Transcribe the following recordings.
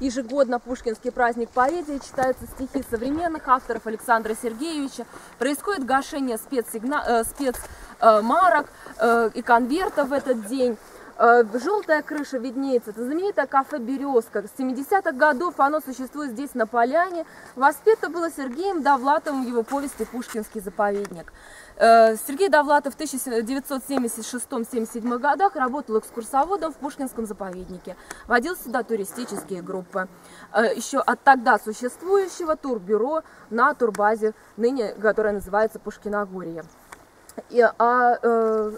ежегодно Пушкинский праздник поэзии, читаются стихи современных авторов Александра Сергеевича, происходит гашение спецсигна... э, спецмарок э, и конвертов в этот день. Э, Желтая крыша виднеется. Это знаменитое кафе «Березка». С 70-х годов оно существует здесь, на поляне. Воспето было Сергеем Довлатовым в его повести «Пушкинский заповедник». Э, Сергей Довлатов в 1976-77 годах работал экскурсоводом в Пушкинском заповеднике. Водил сюда туристические группы. Э, Еще от тогда существующего турбюро на турбазе, ныне, которая называется Пушкиногорье. И, а э,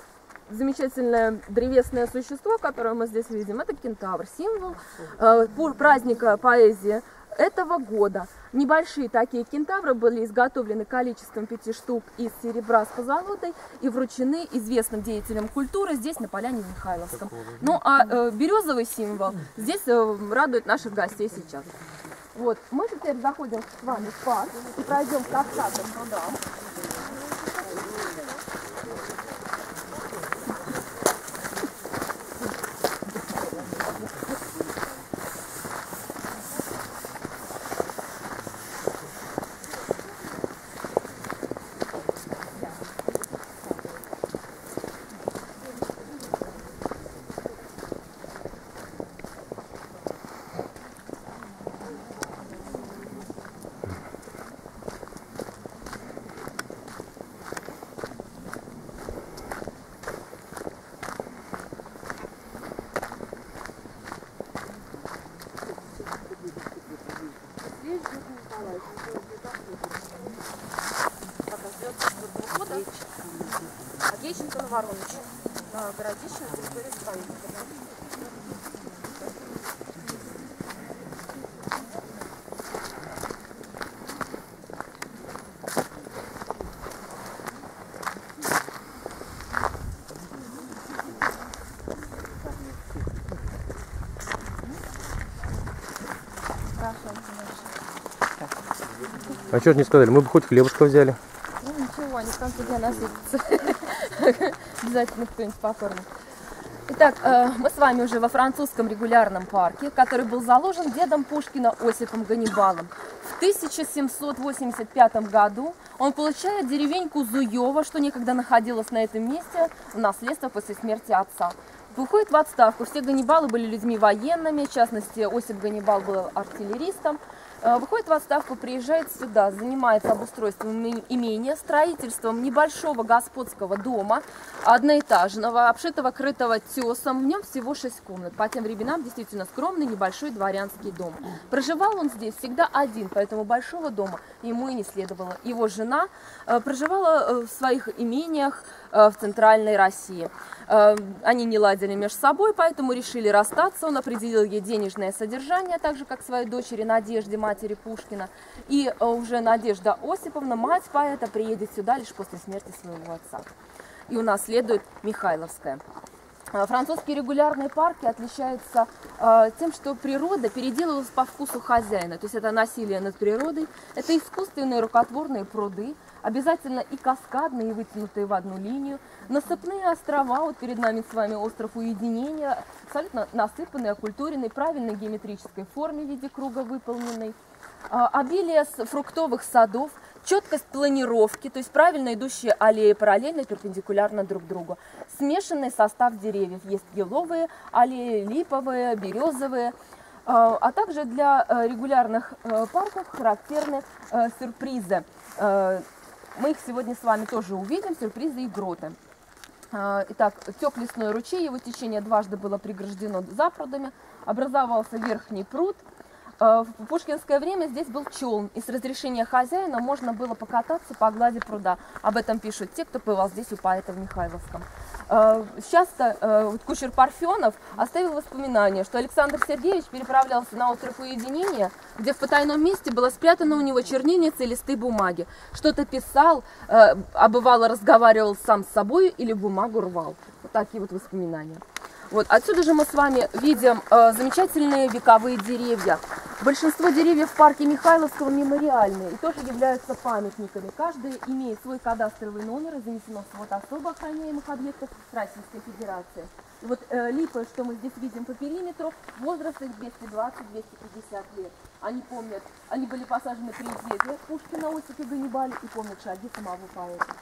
замечательное древесное существо, которое мы здесь видим, это кентавр, символ э, праздника поэзии этого года. Небольшие такие кентавры были изготовлены количеством пяти штук из серебра с позолотой и вручены известным деятелям культуры здесь, на поляне Михайловском. Ну а э, березовый символ здесь э, радует наших гостей сейчас. Вот, мы теперь заходим с вами в парк и пройдем к каскадным Агещенко на Ворониче, на городище на территории заповедника. А что ж не сказали? Мы бы хоть хлебушка взяли. Ничего, они конце дня насытятся. Обязательно кто-нибудь покормит. Итак, э, мы с вами уже во французском регулярном парке, который был заложен дедом Пушкина Осипом Ганнибалом. В 1785 году он получает деревеньку Зуева, что некогда находилась на этом месте, в наследство после смерти отца. Выходит в отставку. Все Ганнибалы были людьми военными, в частности, Осип Ганнибал был артиллеристом. Э, Выходит в отставку, приезжает сюда, занимается обустройством име- имения, строительством небольшого господского дома, одноэтажного, обшитого крытого тесом. В нем всего шесть комнат. По тем временам действительно скромный небольшой дворянский дом. Проживал он здесь всегда один, поэтому большого дома ему и не следовало. Его жена э, проживала э, в своих имениях в центральной России. Э, Они не ладили между собой, поэтому решили расстаться. Он определил ей денежное содержание, так же как своей дочери Надежде, матери Пушкина. И э, уже Надежда Осиповна, мать поэта, приедет сюда лишь после смерти своего отца. И унаследует Михайловская. Э, Французские регулярные парки отличаются э, тем, что природа переделалась по вкусу хозяина. То есть это насилие над природой, это искусственные рукотворные пруды, обязательно и каскадные, и вытянутые в одну линию, насыпные острова, вот перед нами с вами остров уединения, абсолютно насыпанный, окультуренный, правильной геометрической форме в виде круга выполненный. А, Обилие фруктовых садов, четкость планировки, то есть правильно идущие аллеи параллельно, перпендикулярно друг другу. Смешанный состав деревьев. Есть еловые аллеи, липовые, березовые. А а также для э, регулярных э, парков характерны э, сюрпризы. Мы их сегодня с вами тоже увидим, сюрпризы и гроты. А, Итак, тек лесной ручей, его течение дважды было преграждено запрудами, образовался верхний пруд. А, В пушкинское время здесь был челн, и с разрешения хозяина можно было покататься по глади пруда. Об этом пишут те, кто бывал здесь у поэта в Михайловском. А, Часто вот кучер Парфенов оставил воспоминание, что Александр Сергеевич переправлялся на остров Уединения, где в потайном месте было спрятано у него чернильница и листы бумаги. Что-то писал, а бывало разговаривал сам с собой или бумагу рвал. Вот такие вот воспоминания. Вот отсюда же мы с вами видим э, замечательные вековые деревья. Большинство деревьев в парке Михайловского мемориальные и тоже являются памятниками. Каждый имеет свой кадастровый номер и занесено в свод особо охраняемых объектов Российской Федерации. И вот э, липы, что мы здесь видим по периметру, возраст их 220-250 лет. Они помнят, они были посажены при деде Пушкина Осипе Ганнибале и помнят шаги самого поэта.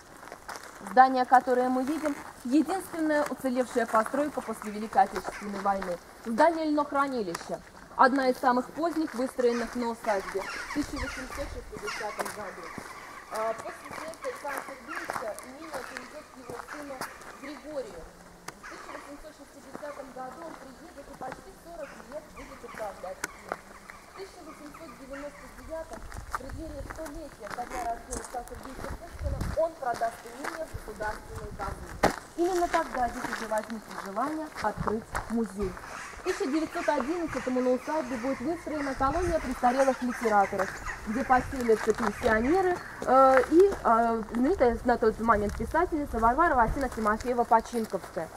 Здание, которое мы видим, единственная уцелевшая постройка после Великой Отечественной войны. Здание льнохранилища. Одна из самых поздних, выстроенных на усадьбе в 1860 году. А, После смерти Александра Сергеевича имение перейдет к его сыну Григорию. В 1860 году он приедет и почти 40 лет будет управлять им. В 1899 в преддверии столетия, когда рождения Александра Сергеевича Пушкина, он продаст государственную казну. Именно тогда дети возникли желание открыть музей. В 1911 на усадьбе будет выстроена колония престарелых литераторов, где поселятся пенсионеры э, и э, знаменитая на тот момент писательница Варвара Васильевна Тимофеева-Починковская.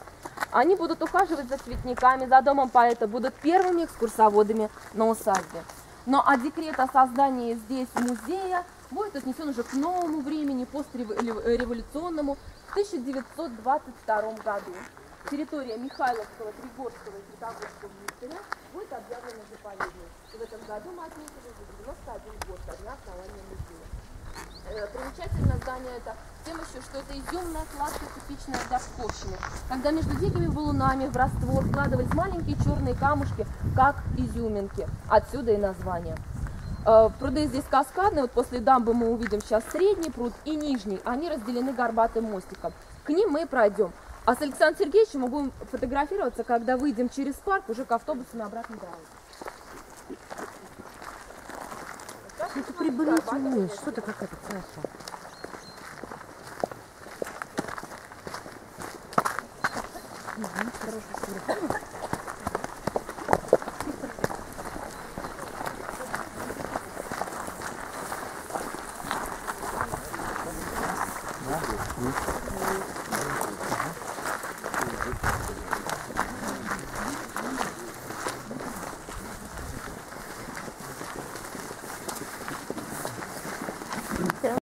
Они будут ухаживать за цветниками, за домом поэта, будут первыми экскурсоводами на усадьбе. Но а декрет о создании здесь музея будет отнесен уже к новому времени, постреволюционному, в 1922 году. Территория Михайловского, Тригорского и Петрогорского монастыря будет объявлена заповедной. И в этом году мы отметили уже 91 год со дня основания музея. Э, примечательно здание это тем еще, что это изюмная кладка типичная досковщины, когда между дикими валунами в раствор вкладывались маленькие черные камушки, как изюминки. Отсюда и название. Э, Пруды здесь каскадные, вот после дамбы мы увидим сейчас средний пруд и нижний, они разделены горбатым мостиком. К ним мы и пройдем. А с Александром Сергеевичем мы будем фотографироваться, когда выйдем через парк уже к автобусу на обратной дороге. Это прибылительный, что-то какая-то Mm-hmm.